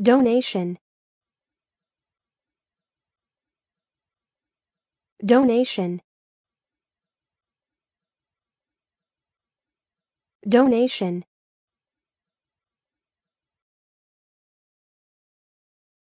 donation. Donation. Donation.